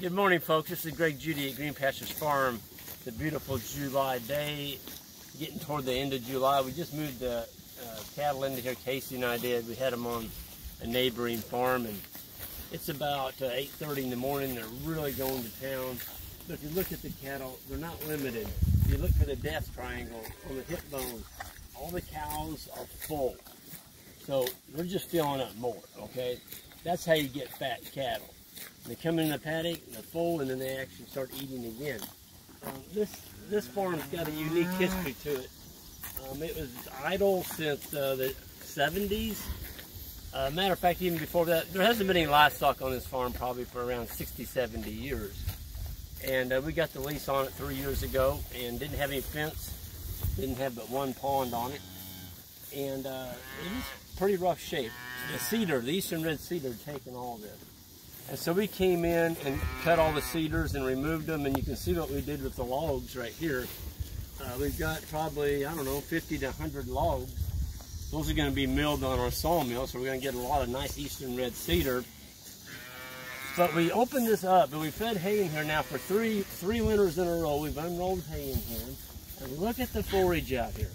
Good morning, folks. This is Greg Judy at Green Pastures Farm. It's a beautiful July day, getting toward the end of July. We just moved the uh, cattle into here, Casey and I did. We had them on a neighboring farm, and it's about uh, 8.30 in the morning. They're really going to town. But if you look at the cattle, they're not limited. If you look for the death triangle on the hip bone, all the cows are full. So they're just filling up more, okay? That's how you get fat cattle. They come in the paddock, they're full, and then they actually start eating again. Um, this this farm's got a unique history to it. Um, it was idle since uh, the 70s. Uh, matter of fact, even before that, there hasn't been any livestock on this farm probably for around 60, 70 years. And uh, we got the lease on it three years ago and didn't have any fence, didn't have but one pond on it. And uh, it was pretty rough shape. The cedar, the eastern red cedar, taken all this. And so we came in and cut all the cedars and removed them, and you can see what we did with the logs right here. Uh, we've got probably, I don't know, 50 to 100 logs. Those are going to be milled on our sawmill, so we're going to get a lot of nice eastern red cedar. But we opened this up, and we fed hay in here now for three three winters in a row. We've unrolled hay in here. And look at the forage out here.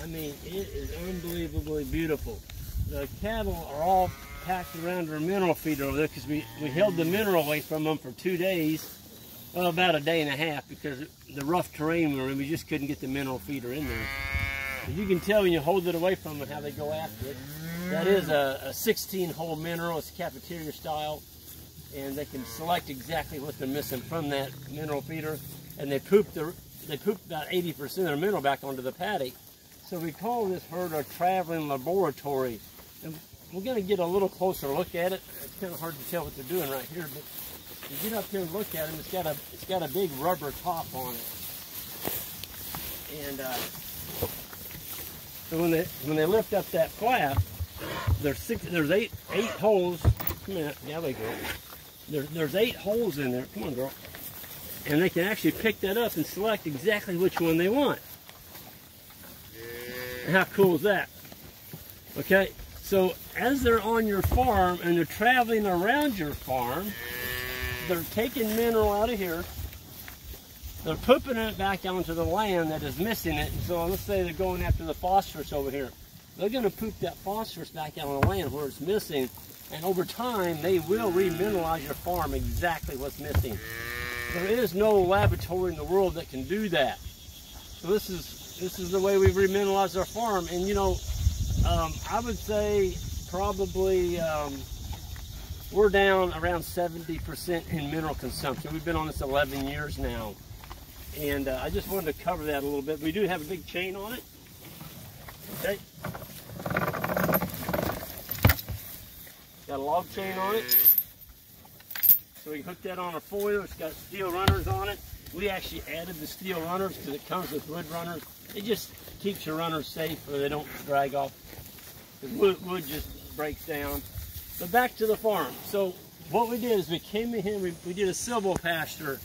I mean, it is unbelievably beautiful. The cattle are all packed around our mineral feeder over there because we, we held the mineral away from them for two days, well, about a day and a half because the rough terrain we were in, we just couldn't get the mineral feeder in there. As you can tell when you hold it away from them how they go after it. That is a, a 16 hole mineral, it's cafeteria style, and they can select exactly what they're missing from that mineral feeder, and they poop the they poop about 80% of their mineral back onto the paddock. So we call this herd a traveling laboratory. And we're going to get a little closer look at it. It's kind of hard to tell what they're doing right here, but you get up there and look at them, it's got a it's got a big rubber top on it. And uh, so when they when they lift up that flap, there's six there's eight eight holes. Come on, yeah, they go. There, there's eight holes in there. Come on, girl. And they can actually pick that up and select exactly which one they want. How cool is that? Okay, so as they're on your farm and they're traveling around your farm, they're taking mineral out of here, they're pooping it back onto the land that is missing it. So let's say they're going after the phosphorus over here. They're going to poop that phosphorus back out on the land where it's missing. And over time, they will remineralize your farm exactly what's missing. There is no laboratory in the world that can do that. So this is this is the way we remineralize our farm. And you know, um, I would say probably um, we're down around 70% in mineral consumption. We've been on this 11 years now. And uh, I just wanted to cover that a little bit. We do have a big chain on it. Okay. Got a log chain on it. So we hook that on a foil. It's got steel runners on it. We actually added the steel runners because it comes with wood runners. It just keeps your runners safe so they don't drag off. The wood, wood just breaks down. But back to the farm. So what we did is we came in here, we, we did a silvopasture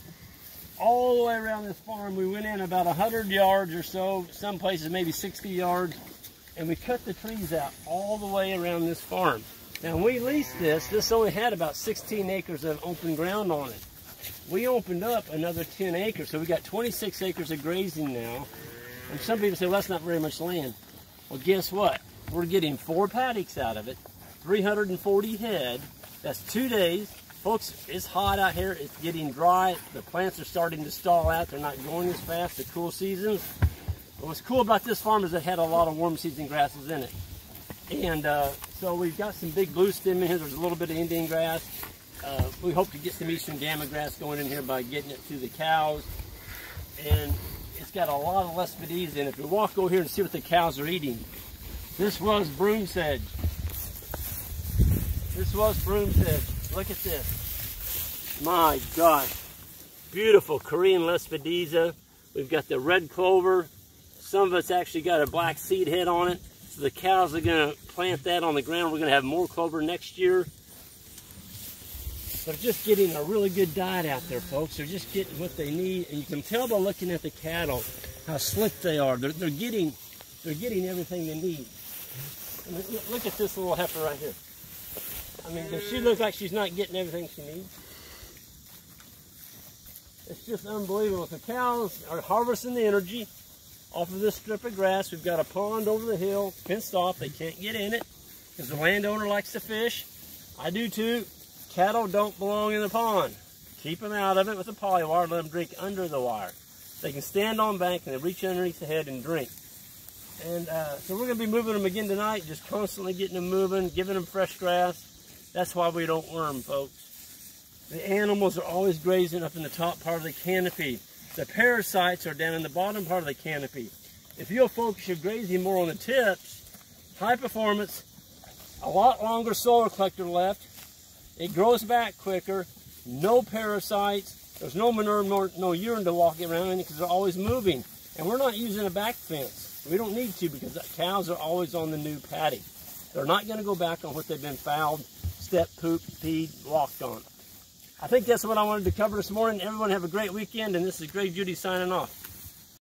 all the way around this farm. We went in about 100 yards or so, some places maybe 60 yards, and we cut the trees out all the way around this farm. Now, when we leased this, this only had about 16 acres of open ground on it. We opened up another 10 acres, so we got 26 acres of grazing now. And some people say, well, that's not very much land. Well, guess what? We're getting four paddocks out of it, 340 head. That's two days. Folks, it's hot out here. It's getting dry. The plants are starting to stall out. They're not going as fast. The cool seasons. But what's cool about this farm is it had a lot of warm season grasses in it. And uh, so we've got some big blue stem in here. There's a little bit of Indian grass. Uh, we hope to get some eastern gamagrass going in here by getting it to the cows. And it's got a lot of Lespedeza in it. If we walk over here and see what the cows are eating, this was broom sedge. This was broom sedge. Look at this. My gosh. Beautiful Korean Lespedeza. We've got the red clover. Some of it's actually got a black seed head on it. The cows are going to plant that on the ground. We're going to have more clover next year. They're just getting a really good diet out there, folks. They're just getting what they need. And you can tell by looking at the cattle how slick they are. They're, they're getting they're getting everything they need. I mean, look at this little heifer right here. I mean, does she look like she's not getting everything she needs? It's just unbelievable. The cows are harvesting the energy off of this strip of grass. We've got a pond over the hill, fenced off. They can't get in it because the landowner likes to fish. I do too. Cattle don't belong in the pond. Keep them out of it with a poly wire. Let them drink under the wire. They can stand on bank and they reach underneath the head and drink. And uh, so we're going to be moving them again tonight, just constantly getting them moving, giving them fresh grass. That's why we don't worm, folks. The animals are always grazing up in the top part of the canopy. The parasites are down in the bottom part of the canopy. If you'll focus your grazing more on the tips, high performance, a lot longer solar collector left, it grows back quicker, no parasites, there's no manure, nor, no urine to walk around in because they're always moving. And we're not using a back fence. We don't need to because the cows are always on the new paddock. They're not going to go back on what they've been fouled, step, poop, feed, walked on. I think that's what I wanted to cover this morning. Everyone have a great weekend, and this is Greg Judy signing off.